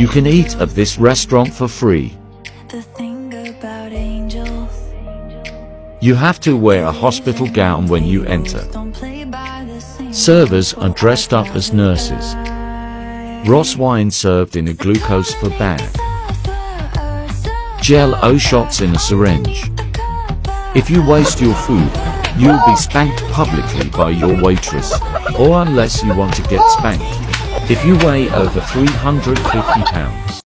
You can eat at this restaurant for free. The thing about angels. You have to wear a hospital gown when you enter. Don't play by the same Servers are dressed up as nurses. Ross wine served in a glucose for bag. Jell-O shots in a syringe. If you waste your food, you'll be spanked publicly by your waitress, or unless you want to get spanked. If you weigh over 350 pounds,